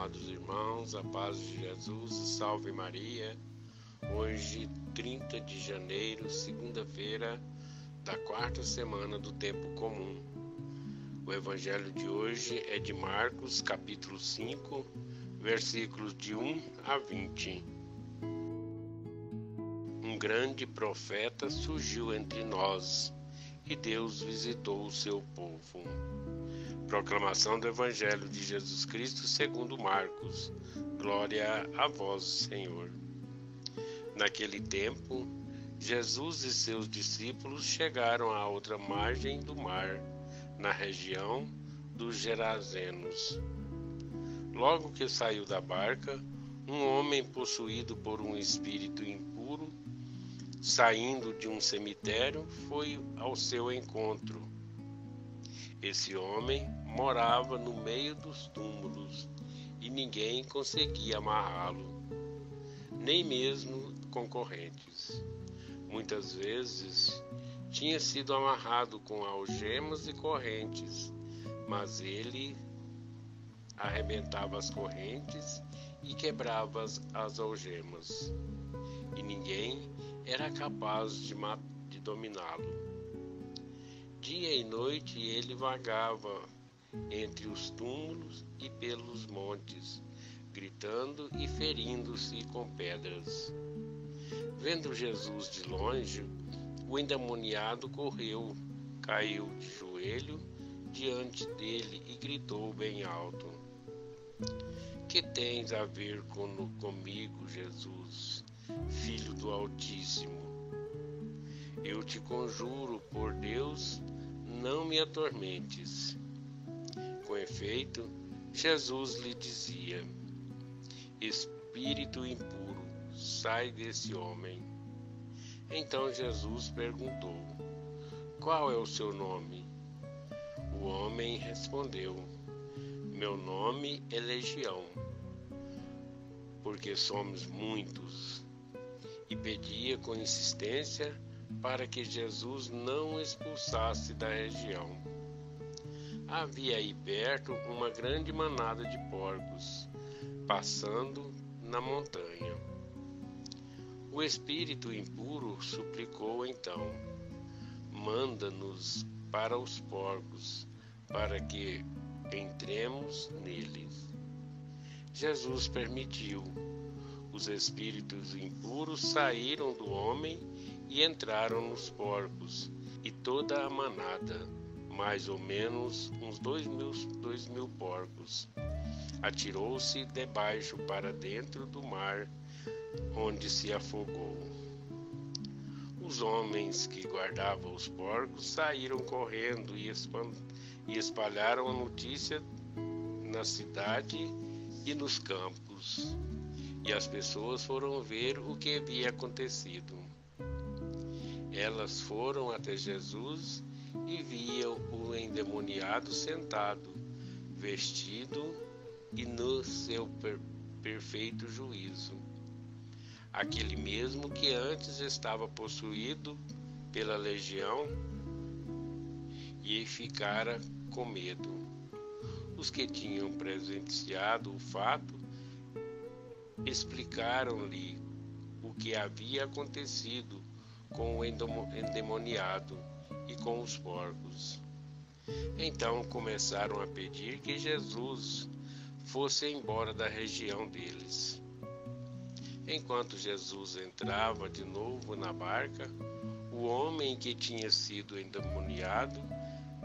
amados irmãos, a paz de Jesus salve Maria. Hoje, 30 de janeiro, segunda-feira da quarta semana do tempo comum. O evangelho de hoje é de Marcos, capítulo 5, versículos de 1 a 20. Um grande profeta surgiu entre nós e Deus visitou o seu povo. Proclamação do Evangelho de Jesus Cristo segundo Marcos. Glória a vós, Senhor. Naquele tempo, Jesus e seus discípulos chegaram à outra margem do mar, na região dos Gerazenos. Logo que saiu da barca, um homem possuído por um espírito impuro, saindo de um cemitério, foi ao seu encontro. Esse homem morava no meio dos túmulos e ninguém conseguia amarrá-lo, nem mesmo concorrentes. Muitas vezes tinha sido amarrado com algemas e correntes, mas ele arrebentava as correntes e quebrava as, as algemas, e ninguém era capaz de, de dominá-lo. Dia e noite ele vagava entre os túmulos e pelos montes, gritando e ferindo-se com pedras. Vendo Jesus de longe, o endemoniado correu, caiu de joelho diante dele e gritou bem alto: Que tens a ver com, comigo, Jesus, Filho do Altíssimo? Eu te conjuro por Deus, não me atormentes. Com efeito, Jesus lhe dizia: Espírito impuro, sai desse homem. Então Jesus perguntou: Qual é o seu nome? O homem respondeu: Meu nome é Legião, porque somos muitos. E pedia com insistência para que Jesus não expulsasse da região. Havia aí perto uma grande manada de porcos, passando na montanha. O espírito impuro suplicou então: Manda-nos para os porcos, para que entremos neles. Jesus permitiu. Os espíritos impuros saíram do homem e entraram nos porcos, e toda a manada mais ou menos uns dois mil, dois mil porcos. Atirou-se debaixo para dentro do mar, onde se afogou. Os homens que guardavam os porcos saíram correndo e espalharam a notícia na cidade e nos campos. E as pessoas foram ver o que havia acontecido. Elas foram até Jesus e viam o endemoniado sentado, vestido e no seu per perfeito juízo. Aquele mesmo que antes estava possuído pela legião e ficara com medo. Os que tinham presenciado o fato explicaram-lhe o que havia acontecido com o endemoniado e com os porcos. Então começaram a pedir que Jesus fosse embora da região deles. Enquanto Jesus entrava de novo na barca, o homem que tinha sido endemoniado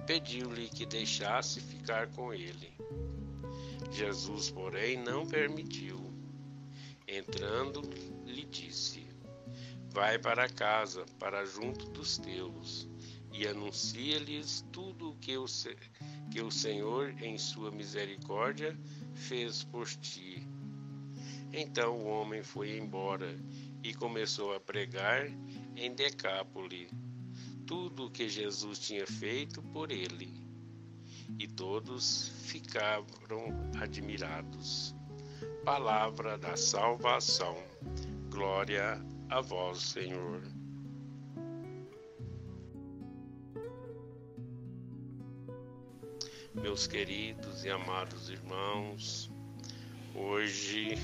pediu-lhe que deixasse ficar com ele. Jesus, porém, não permitiu. Entrando, lhe disse: Vai para casa, para junto dos teus e anuncia-lhes tudo o que o, que o Senhor, em sua misericórdia, fez por ti. Então o homem foi embora e começou a pregar em Decápole tudo o que Jesus tinha feito por ele. E todos ficaram admirados. Palavra da salvação. Glória a vós, Senhor. Meus queridos e amados irmãos, Hoje,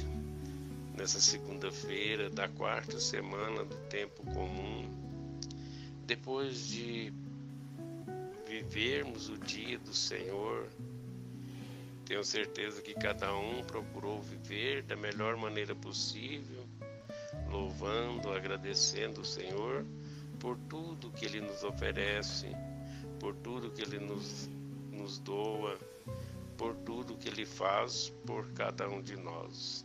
nessa segunda-feira da quarta semana do tempo comum, depois de vivermos o dia do Senhor, tenho certeza que cada um procurou viver da melhor maneira possível, louvando, agradecendo o Senhor por tudo que Ele nos oferece, por tudo que Ele nos, nos doa por tudo que Ele faz por cada um de nós.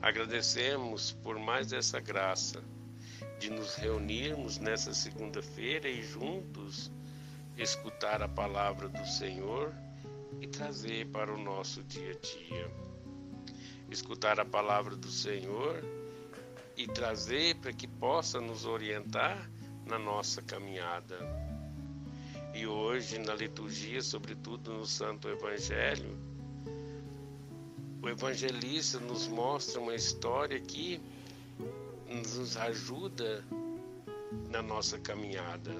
Agradecemos por mais essa graça de nos reunirmos nessa segunda-feira e juntos escutar a palavra do Senhor e trazer para o nosso dia a dia. Escutar a palavra do Senhor e trazer para que possa nos orientar na nossa caminhada e hoje, na liturgia, sobretudo no Santo Evangelho, o evangelista nos mostra uma história que nos ajuda na nossa caminhada.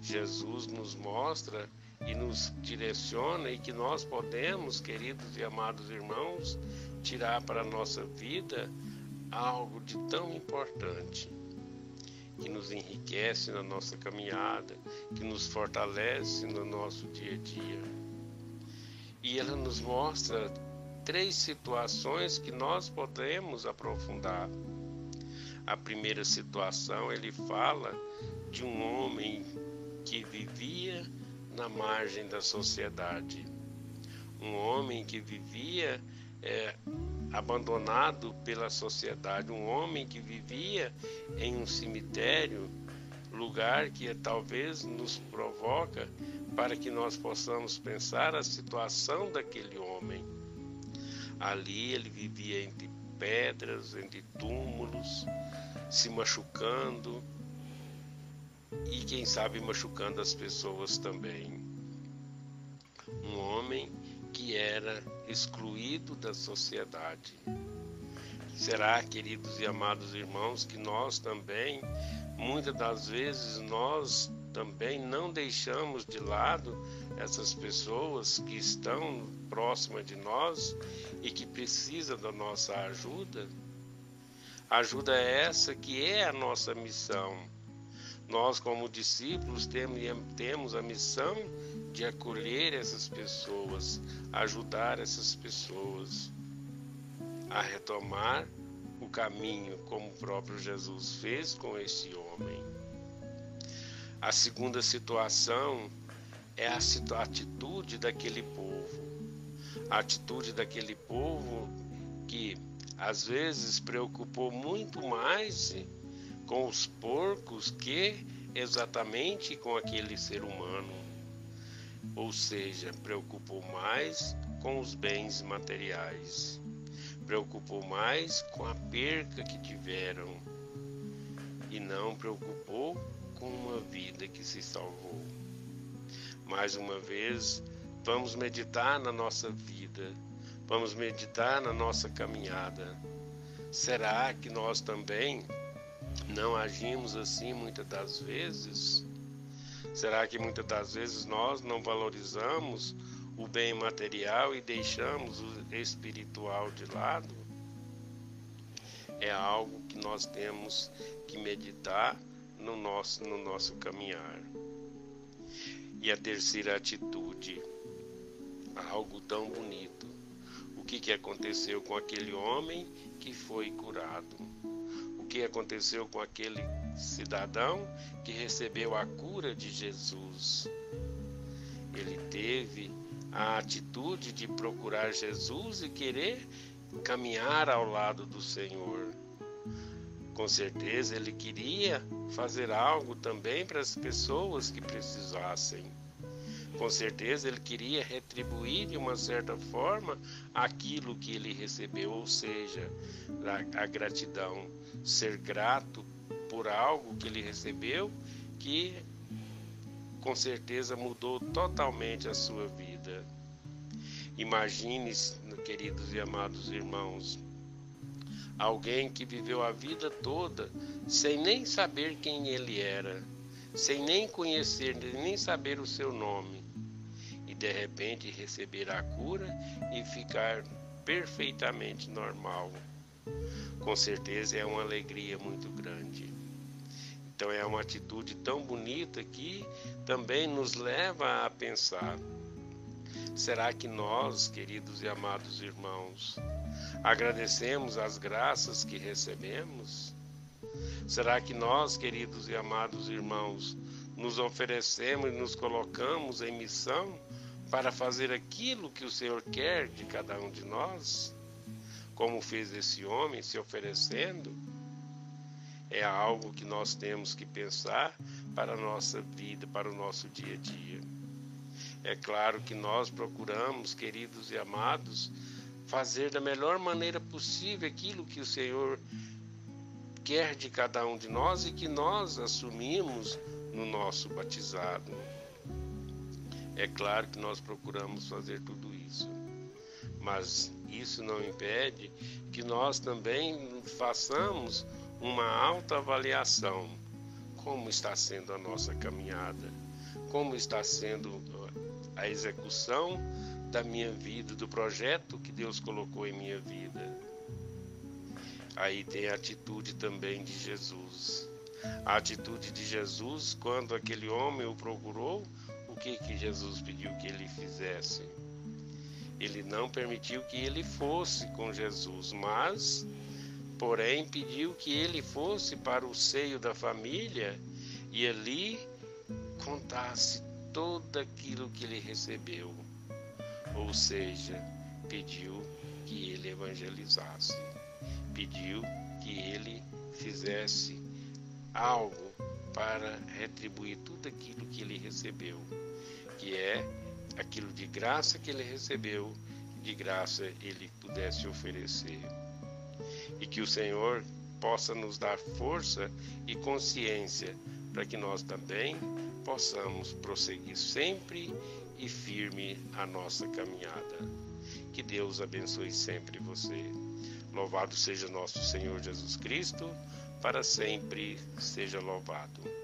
Jesus nos mostra e nos direciona e que nós podemos, queridos e amados irmãos, tirar para a nossa vida algo de tão importante que nos enriquece na nossa caminhada, que nos fortalece no nosso dia a dia. E ela nos mostra três situações que nós podemos aprofundar. A primeira situação, ele fala de um homem que vivia na margem da sociedade. Um homem que vivia é, abandonado pela sociedade, um homem que vivia em um cemitério, lugar que talvez nos provoca para que nós possamos pensar a situação daquele homem. Ali ele vivia entre pedras, entre túmulos, se machucando e quem sabe machucando as pessoas também. Um homem que era excluído da sociedade. Será, queridos e amados irmãos, que nós também, muitas das vezes, nós também não deixamos de lado essas pessoas que estão próximas de nós e que precisam da nossa ajuda? Ajuda essa que é a nossa missão. Nós, como discípulos, temos a missão de acolher essas pessoas, ajudar essas pessoas a retomar o caminho como o próprio Jesus fez com esse homem. A segunda situação é a atitude daquele povo. A atitude daquele povo que às vezes preocupou muito mais com os porcos que exatamente com aquele ser humano ou seja, preocupou mais com os bens materiais, preocupou mais com a perca que tiveram e não preocupou com uma vida que se salvou. Mais uma vez, vamos meditar na nossa vida, vamos meditar na nossa caminhada. Será que nós também não agimos assim muitas das vezes? Será que muitas das vezes nós não valorizamos o bem material e deixamos o espiritual de lado? É algo que nós temos que meditar no nosso, no nosso caminhar. E a terceira atitude, algo tão bonito. O que, que aconteceu com aquele homem que foi curado? O que aconteceu com aquele cidadão que recebeu a cura de Jesus. Ele teve a atitude de procurar Jesus e querer caminhar ao lado do Senhor. Com certeza ele queria fazer algo também para as pessoas que precisassem. Com certeza ele queria retribuir de uma certa forma aquilo que ele recebeu, ou seja, a, gratidão, ser grato por algo que ele recebeu que com certeza mudou totalmente a sua vida. Imagine, queridos e amados irmãos, alguém que viveu a vida toda sem nem saber quem ele era, sem nem conhecer, nem saber o seu nome, e de repente receber a cura e ficar perfeitamente normal. Com certeza é uma alegria muito grande. Então é uma atitude tão bonita que também nos leva a pensar: será que nós, queridos e amados irmãos, agradecemos as graças que recebemos? Será que nós, queridos e amados irmãos, nos oferecemos e nos colocamos em missão para fazer aquilo que o Senhor quer de cada um de nós? Como fez esse homem se oferecendo? é algo que nós temos que pensar para a nossa vida, para o nosso dia a dia. É claro que nós procuramos, queridos e amados, fazer da melhor maneira possível aquilo que o Senhor quer de cada um de nós e que nós assumimos no nosso batizado. É claro que nós procuramos fazer tudo isso, mas isso não impede que nós também façamos uma alta avaliação. Como está sendo a nossa caminhada? Como está sendo a execução da minha vida, do projeto que Deus colocou em minha vida? Aí tem a atitude também de Jesus. A atitude de Jesus, quando aquele homem o procurou, o que que Jesus pediu que ele fizesse? Ele não permitiu que ele fosse com Jesus, mas porém pediu que ele fosse para o seio da família e ali contasse tudo aquilo que ele recebeu. Ou seja, pediu que ele evangelizasse, pediu que ele fizesse algo para retribuir tudo aquilo que ele recebeu, que é aquilo de graça que ele recebeu, de graça ele pudesse oferecer e que o Senhor possa nos dar força e consciência para que nós também possamos prosseguir sempre e firme a nossa caminhada. Que Deus abençoe sempre você. Louvado seja nosso Senhor Jesus Cristo, para sempre seja louvado.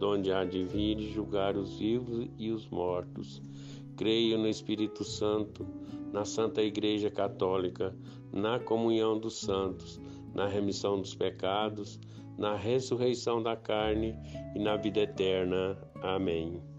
donde há de vir e julgar os vivos e os mortos. Creio no Espírito Santo, na Santa Igreja Católica, na comunhão dos santos, na remissão dos pecados, na ressurreição da carne e na vida eterna. Amém.